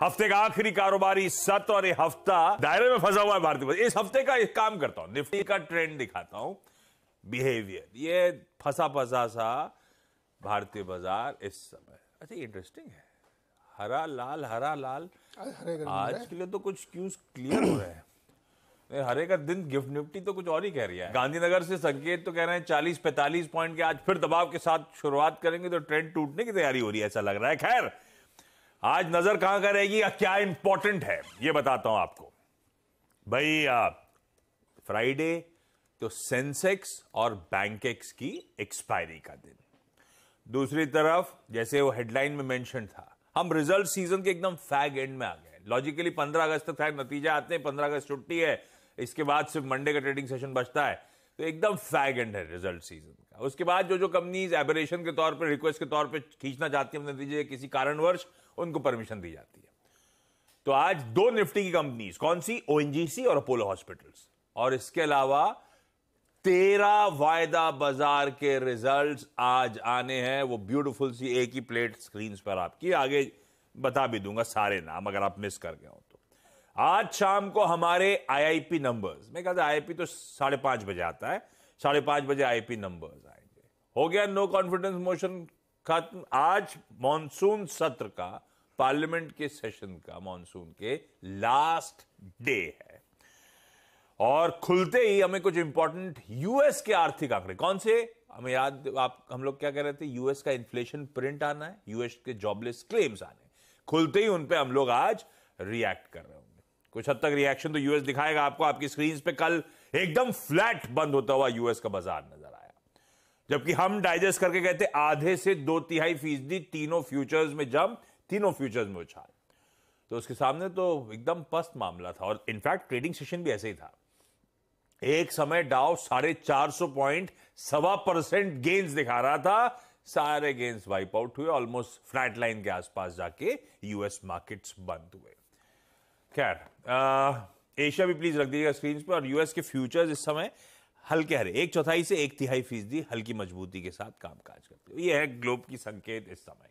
हफ़्ते का आखिरी कारोबारी सत्र और ये हफ़्ता दायरे में फंसा हुआ है भारतीय बाज़ार इस हफ़्ते का एक काम करता हूँ निफ्टी का ट्रेंड दिखाता हूँ बिहेवियर ये फंसा फंसा सा भारतीय बाज़ार इस समय। अच्छा इंटरेस्टिंग है। हरा लाल हरा लाल। आज के लिए तो कुछ क्यूज क्लियर हो रहे हैं। हरे का दिन गिफ्ट निफ्टी तो कुछ और ही कह रही है। गांधीनगर से संकेत तो कह रहे हैं चालीस पैंतालीस पॉइंट के आज फिर दबाव के साथ शुरुआत करेंगे तो ट्रेंड टूटने की तैयारी हो रही है ऐसा लग रहा है। खैर आज नज़र कहाँ करेगी या क्या इंपॉर्टेंट है? ये बताता हूँ आपको। भाई फ्राइडे तो सेंसेक्स और बैंकेक्स की एक्सपायरी का दिन। दूसरी तरफ़, जैसे वो हेडलाइन में मेंशन था, हम रिज़ल्ट सीज़न के एकदम फैग एंड में आ गए लॉजिकली 15 अगस्त तक नतीजे आते हैं 15 अगस्त छुट्टी है, इसके बाद सिर्फ़ मंडे का ट्रेडिंग सेशन बचता है। तो एकदम फैग एंड है रिज़ल्ट सीज़न का। उसके बाद जो जो कंपनीज़ एबरेशन के तौर पर रिक्वेस्ट के तौर पर खींचना चाहती है नतीजे किसी कारणवश, उनको परमिशन दी जाती है। तो आज दो निफ्टी की कंपनीज़, कौन सी? ओएनजीसी और अपोलो हॉस्पिटल्स और इसके अलावा तेरह वायदा बाज़ार के रिजल्ट्स आज आने हैं। वो ब्यूटीफुल सी एक ही प्लेट स्क्रीन पर आपकी, आगे बता भी दूँगा सारे नाम, अगर आप मिस कर गए हो तो। आज शाम को हमारे आईआईपी नंबर्स मैं कहता आईआईपी तो साढ़े पाँच बजे आता है, साढ़े पाँच बजे आईआईपी नंबर्स आएँगे। हो गया नो कॉन्फिडेंस मोशन खत्म। आज मॉनसून सत्र का पार्लियामेंट के सेशन का मॉनसून के लास्ट डे है। और खुलते ही हमें कुछ इंपॉर्टेंट यूएस के आर्थिक आंकड़े। कौन से? हमें याद, आप, हम लोग क्या कह रहे थे? यूएस का इन्फ्लेशन प्रिंट आना है यूएस के जॉबलेस क्लेम्स आने खुलते ही उन पे हम लोग आज रिएक्ट कर रहे होंगे। कुछ हद तक रिएक्शन तो यूएस दिखाएगा आपको। आपकी स्क्रीन पे कल एकदम फ्लैट बंद होता हुआ यूएस का बाज़ार नज़र आया। जबकि हम डाइजेस्ट करके कहते आधे से दो तिहाई फ़ीसदी, तीनों फ्यूचर्स में जम, तीनों फ्यूचर्स में उछाल। तो उसके सामने तो एकदम पस्त मामला था और इनफैक्ट ट्रेडिंग सेशन भी ऐसे ही था। एक समय डाउ साढ़े चार सौ पॉइंट सवा परसेंट गेन्स दिखा रहा था। सारे गेन्स वाइप आउट हुए ऑलमोस्ट फ्लैट लाइन के आसपास जाके यूएस मार्केट्स बंद हुए। खैर एशिया भी प्लीज़ रख दीजिएगा स्क्रीन पर और यूएस के फ्यूचर्स इस समय हल्के हरे। एक चौथाई से एक तिहाई फ़ीसदी हल्की मजबूती के साथ कामकाज करते हो ये है ग्लोब की संकेत इस समय।